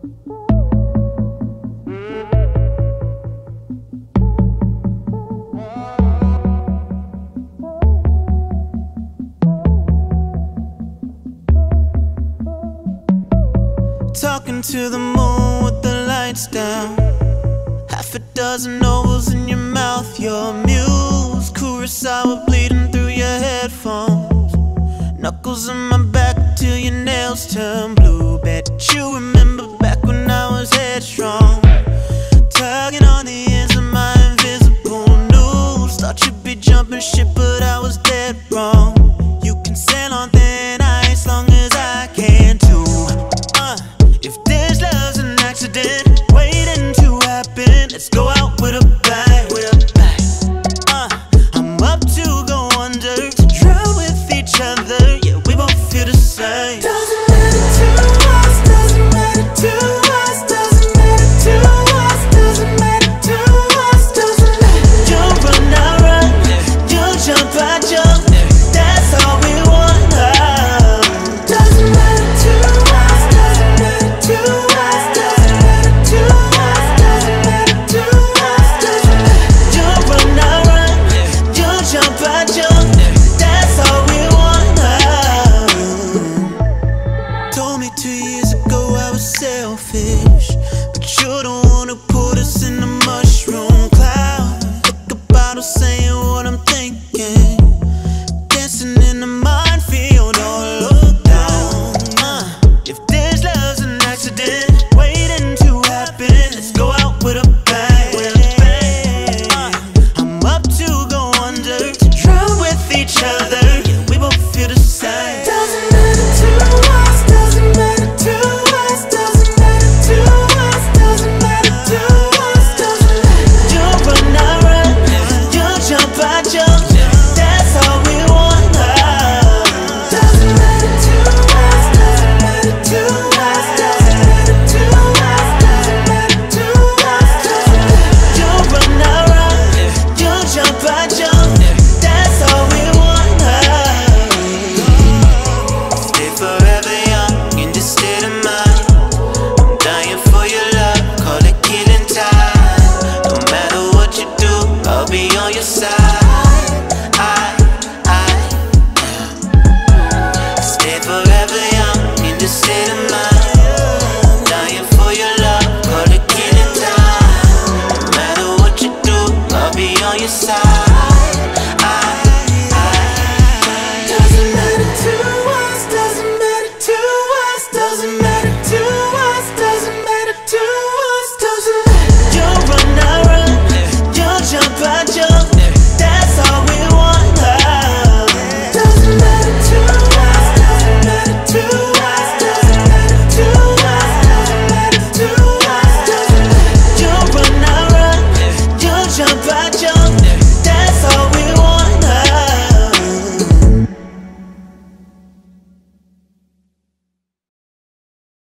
Talking to the moon with the lights down. Half a dozen ovals in your mouth, your muse. Kurosawa bleeding through your headphones. Knuckles on my back till your nails turn blue. Bet you remember headstrong. Tugging on the ends of my invisible noose. Thought you'd be jumping ship, but I was dead wrong. You can sail on thin ice long as I can too. Uh, if this love's an accident who put us in the mushroom cloud. Think about us saying what I'm thinking, dancing in the minefield. Look down. Uh, if this love's an accident, Your side.